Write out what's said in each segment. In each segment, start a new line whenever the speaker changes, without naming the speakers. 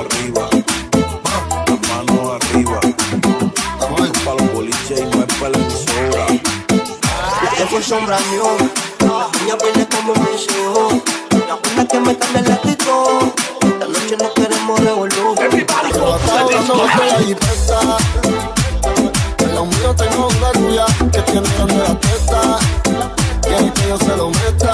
arriba. Las manos arriba. Vamos para los boliches y no es para la emisora.
Usted fue sombra mío. La niña viene como me hijo. La buena que me cambia el actitud. Esta noche no queremos revolver.
Arrebatado dando vueltas y presta. En lo mío tengo una tuya que tiene grande la testa. Que yo se lo meta.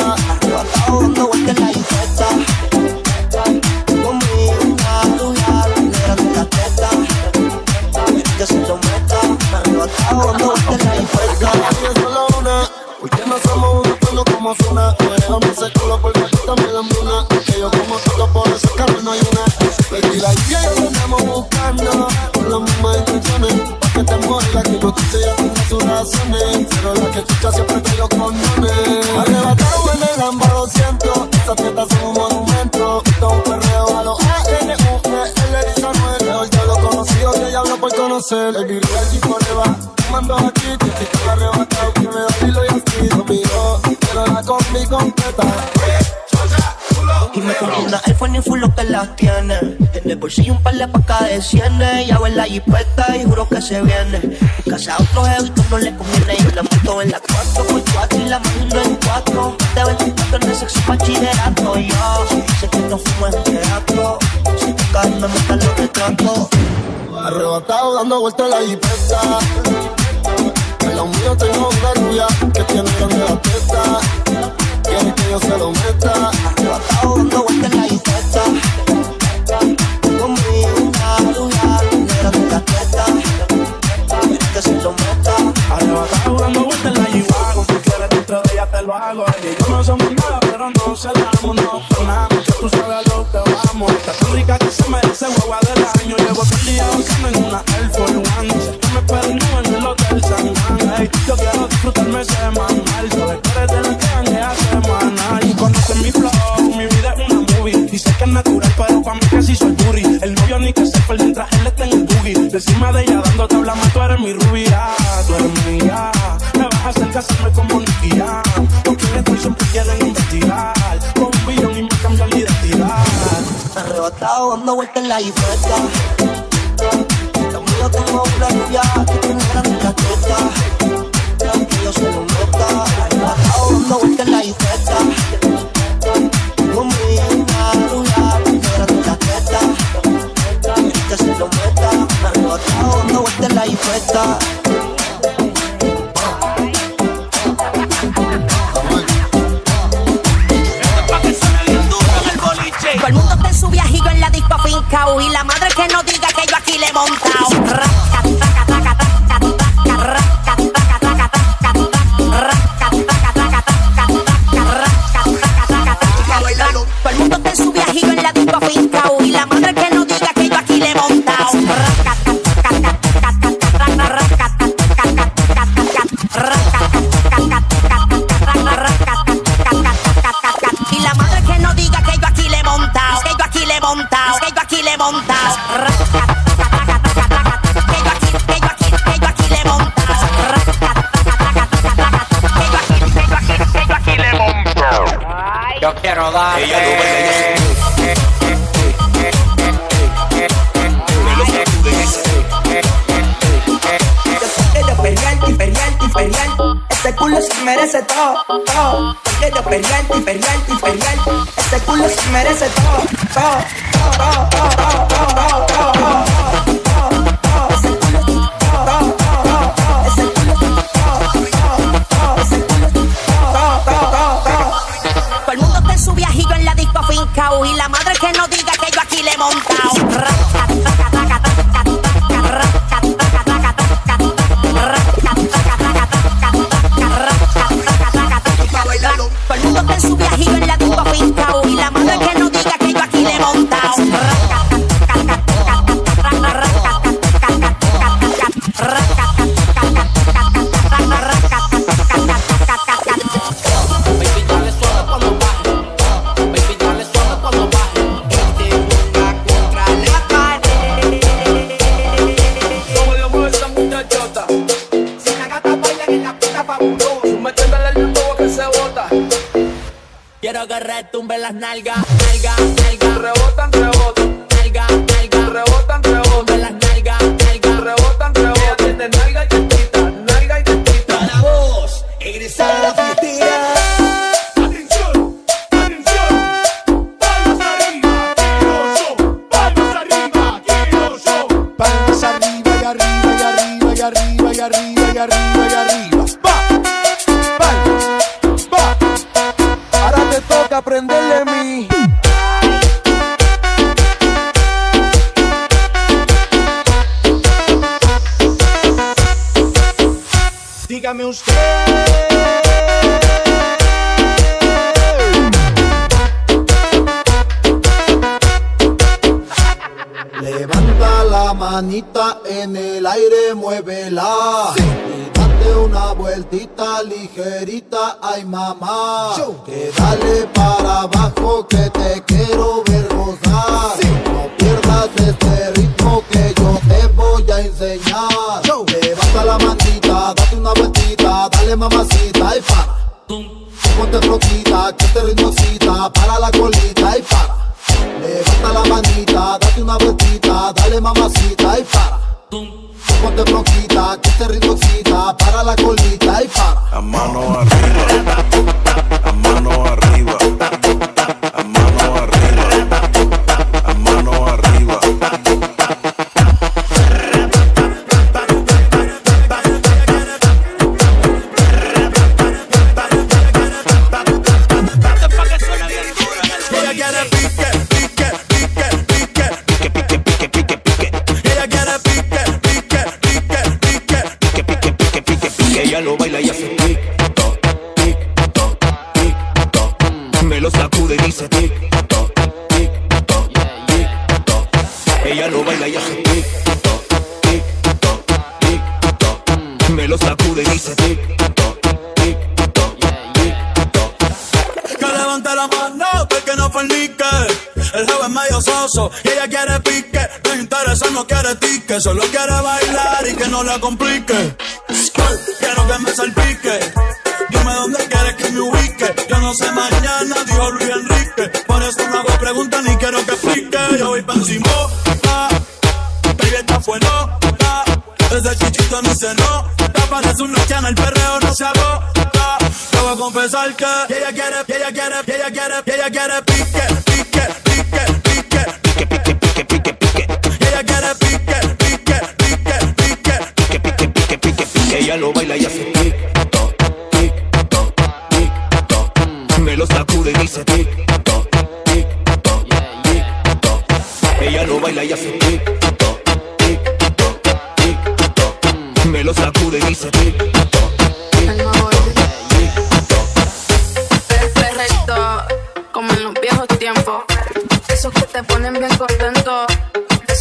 En la infesta.
Y es solo una. Porque no somos uno, pero como suena. Déjame ese culo porque tú también dame una. Que yo como todo por ese carro no hay una. Betty la yo te andamos buscando. Con las mismas intenciones. Pa' que te muera que no te ya tendrá sus razones. Pero la que chucha siempre te lo condones. Arrebatado en el Lamba 200. Esas tetas son un monumento. Es un perreo a los A-N-U-E-L-19. Mejor ya lo conocido que ya hablo por conocer. El virus y forever. Mando aquí, te quito arrebatado. Que me da filo y así. Conmigo, quiero la combi completa.
Y me compré una iPhone y full lo que las tiene. En el bolsillo un par de pacas de cienes. Ya en la jipeta y juro que se viene. En casa a otro jevito no le conviene. Yo la monto en la 4 por 4 y la imagino en 4. De 24 en el sexo bachillerato. Yo sé que no fumo en teatro. Si te caes me metan los retratos.
Arrebatado dando vueltas en la jipeta. En lo mío tengo una rubia que tiene grande la testa. Quiere que yo se lo meta.
Arrebatado dando vueltas en la jipeta. Conmigo una rubia, negra de la testa. Quiere que se lo meta.
Arrebatado dando vueltas en la G-Wagon Si quieres dentro de ella te lo hago y yo no somos nada, pero no celamos, no frenamos Que tú sabes lo que vamos Está tan rica que se merece guagua del año Llevo todo el día buscando en una Air Force One
Arrebatado dando vueltas en la jipeta. Conmigo tengo que tiene la teta. Yo se lo meta. Vueltas en la. Conmigo una rubia la teta. Que se lo meta. En la.
Que
todo, todo.
Quiero
perrear, imperial, imperial. Este culo se merece todo, todo, todo, todo, facturón.
Métele el limbo que
se bota.
Quiero que retumben las nalgas, nalgas, nalgas.
Rebotan, rebotan.
Nalgas, nalgas.
Rebotan, rebotan. Dígame usted.
Levanta la manita en el aire, muévela. Y date una vueltita ligerita, ay mamá. Que dale para abajo que te quiero ver gozar. No pierdas este ritmo que yo te voy a enseñar. Levanta la manita, date una vueltita, dale mamacita y para. Ponte floquita, que este ritmo excita, para la colita y para. Levanta la manita, date una vueltita, dale mamacita y para. Ponte floquita, que este ritmo excita, para la colita y para.
A mano arriba.
Dice tic toc, tic toc, tic toc. Ella lo baila y hace tic toc, tic toc, tic toc. Me lo sacude y dice tic toc, tic toc, tic toc. Que levante la mano, porque no fornique. El joven es medio soso y ella quiere pique. No interesa, no quiere tique. Solo quiere bailar y que no la complique. Quiero que me salpique. Dime dónde quieres que me ubique. Yo no sé mañana, dijo Luis Enrique. Por eso no hago preguntas ni quiero que explique. Yo voy pa' encima. ah. Baby, esta fue nota. Desde chichito no se nota. Parece un en el perreo no se agota. Te voy a confesar que ella quiere, ella quiere, ella quiere, ella quiere pique, pique, pique, pique, pique, pique, pique, pique, pique. Ella quiere pique, pique, pique, pique, pique, pique, pique, pique, pique. Ella lo baila y hace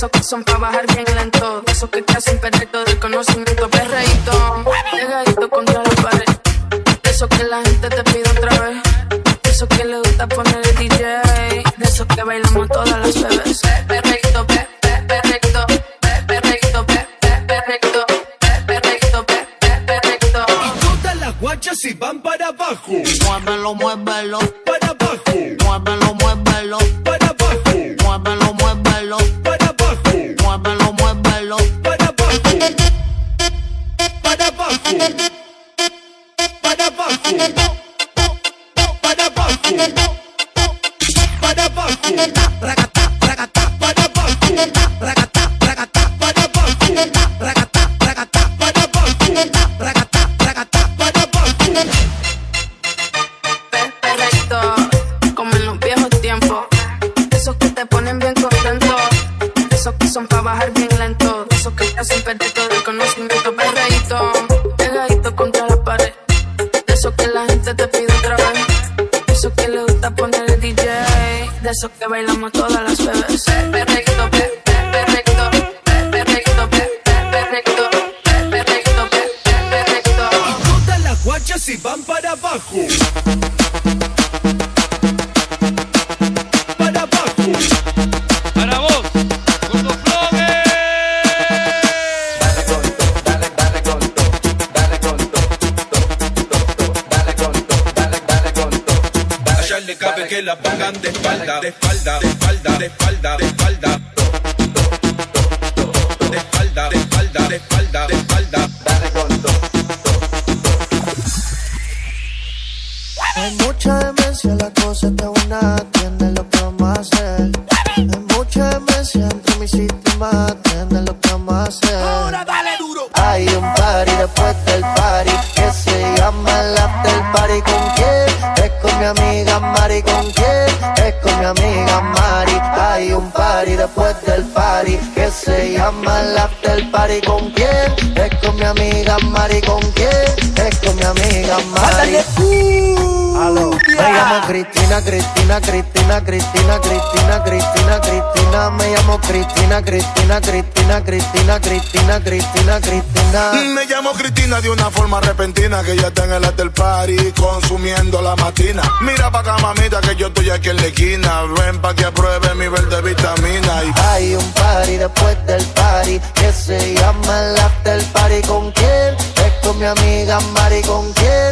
esos que son para bajar bien lento, esos que te hacen perfecto del conocimiento. Hacen perder todo el conocimiento. Perreíto, pegadito contra la pared. Esos que la gente te pide otra vez. Esos que le gusta poner el DJ. De esos que bailamos todas las bebés.
Espalda,
Mari, ¿con quién? Es con mi
amiga Mari.
Hay un party
después del party que se llama el after party. ¿Con quién? Es con mi amiga Mari, ¿con quién? Es con mi amiga Mari. Aló, me llamo Cristina, Cristina, Cristina, Cristina, Cristina, Cristina, Cristina, me llamo Cristina, Cristina, Cristina, Cristina, Cristina, Cristina, Cristina.
Me llamo Cristina de una forma repentina que ya está en el after party consumiendo la matina. Mira pa' acá, mamita, que yo estoy aquí en la esquina. Ven pa' que apruebe mi verde vitamina. Y
Hay un party después del party que se llama el after party. ¿Con quién? Es con mi amiga Mari. ¿Con quién?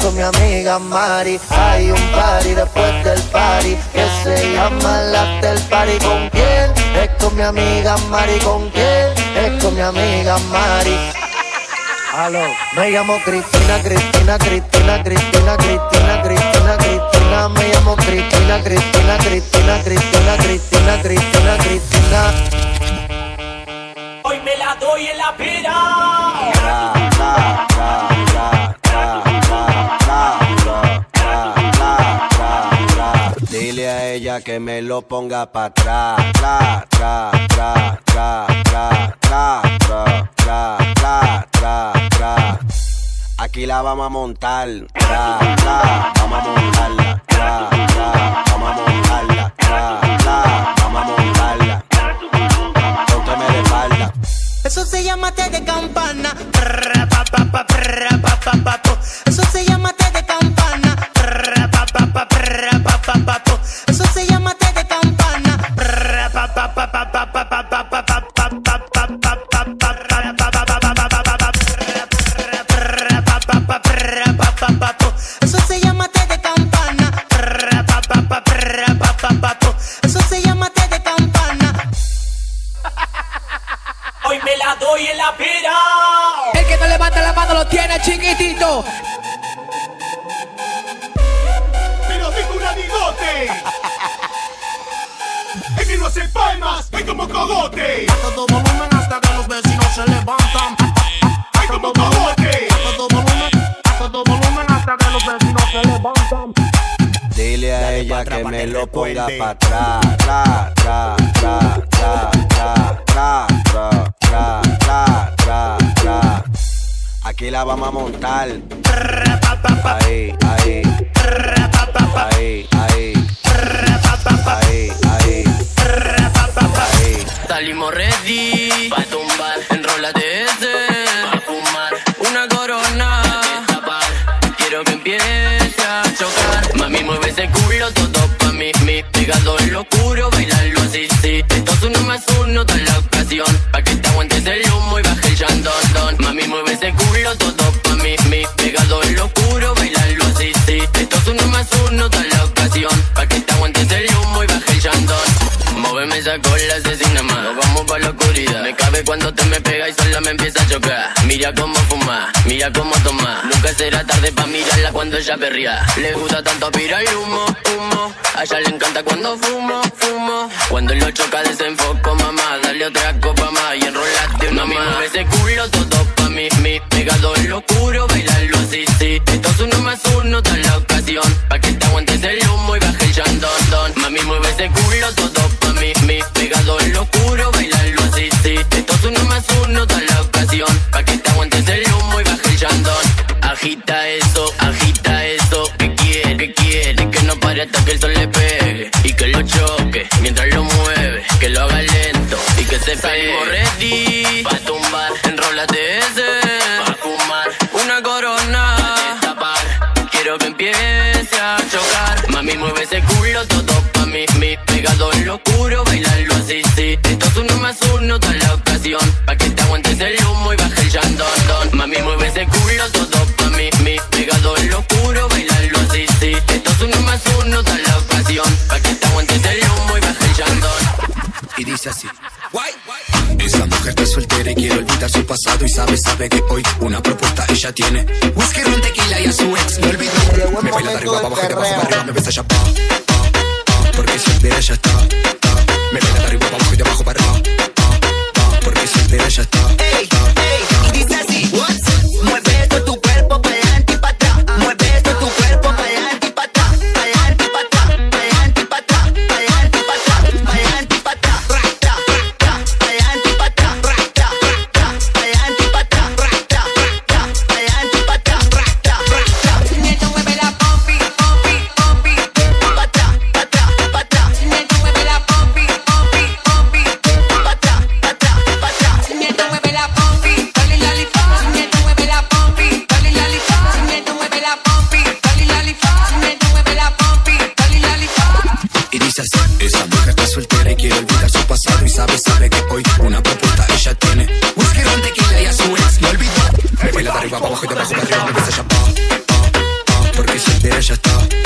Con mi amiga Mari. Hay un party después del party que se llama el after party. ¿Con quién? Es con mi amiga Mari. ¿Con quién? Es con mi amiga Mari. Aló, me llamo Cristina, Cristina, Cristina, Cristina, Cristina, Cristina, Cristina, me llamo Cristina, Cristina, Cristina, Cristina, Cristina, Cristina, Cristina.
Hoy me la doy en la pera.
Dile a ella que me lo ponga pa' atrás. Tra, tra, tra, tra, tra, tra, tra, tra, tra, tra, tra. Aquí la vamos a montar. Tra, tra, vamos a montarla. Tra, tra, vamos a montarla. Tra, tra, vamos a montarla. De espalda.
Eso se llama té de campana. Eso se llama
Me la doy en la pera.
El que no levanta la mano lo tiene chiquitito.
Pero tengo un amigote. Es que no hace palmas, es como cogote.
a todo volumen hasta que los vecinos se levantan.
Es como cogote.
A todo volumen, a todo volumen hasta que los vecinos se levantan.
Dile a ella que me lo ponga pa' atrás. Tra, tra, tra, tra, tra, tra, tra, tra, tra, tra. Aquí la vamos a montar. Ahí, ahí. Ahí, ahí.
Mira cómo toma. Nunca será tarde pa' mirarla cuando ella perrea. Le gusta tanto aspirar el humo, humo. A ella le encanta cuando fumo, fumo. Cuando lo choca desenfoco, mamá. Dale otra copa más y enrolate una más. Mueve ese culo todo pa' mí, mi. Pegado en lo oscuro, bailarlo así, sí. Esto es uno más uno, toda la ocasión. Pa' que te aguantes el humo y baje el llandón, don. Mami, mueve ese culo todo pa' mí, mi. Pegado en lo oscuro, bailarlo así, sí. Esto es uno más uno, toda la Agita eso, agita eso. Que quiere, que quiere, que no pare hasta que el sol le pegue. Y que lo choque mientras lo mueve. Que lo haga lento y que se pegue. ready pa' tumbar, enrólate ese. Pa' fumar una corona. Pa' destapar. Quiero que empiece a chocar. Mami, mueve ese culo todo pa' mí, mi. Pegado en lo oscuro, bailarlo así, sí. Esto es uno más uno, toda la ocasión. Pa' que te aguantes el humo y baje el llandón, don. Mami, mueve ese culo todo
dice así. Esa mujer está soltera y quiere olvidar su pasado y sabe, sabe que hoy una propuesta ella tiene. Whisky, ron, tequila y a su ex me olvidó. Me baila de arriba para abajo y de abajo para arriba me besa ya pa, pa, pa, porque soltera ya está, ta. Me baila de arriba para abajo y de abajo para arriba, pa, pa, porque soltera ya está.
su
pasado y sabe, sabe que hoy una propuesta ella tiene. Whisky, ron, tequila y a su ex lo olvidó. Me baila de arriba para abajo y de abajo para arriba, me besa ya pa, pa, pa, porque soltera ya está.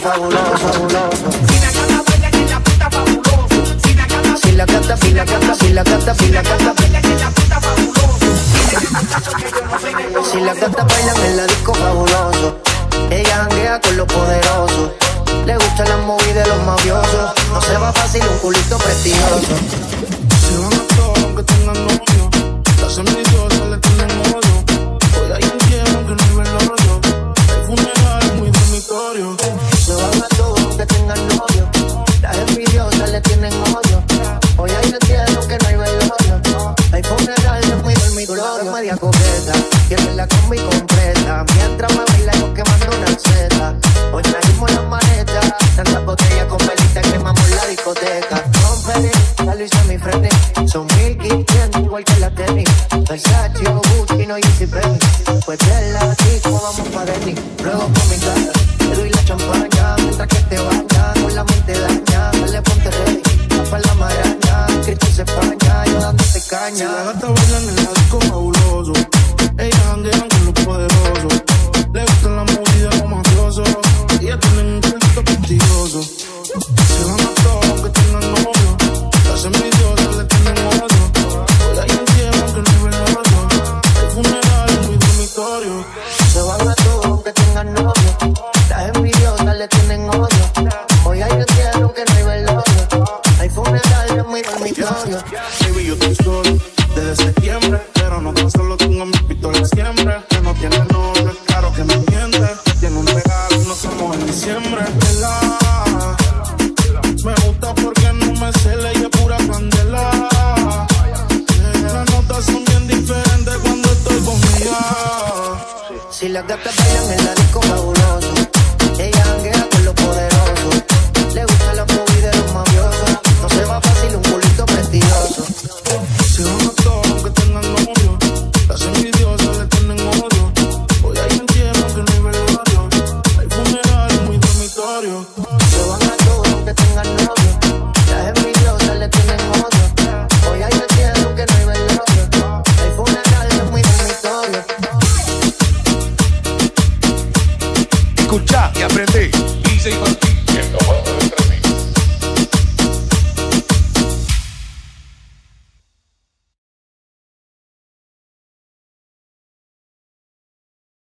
fabuloso, fabuloso. Si la canta, baila que la
puta fabuloso. Si la canta, si la canta, si la canta, si canta, si la canta, baila que la.
Si la canta, baila en la disco fabuloso.
Ella
janguea con los poderosos. Le gustan las movidas de los mafiosos. No se va fácil un culito prestigioso.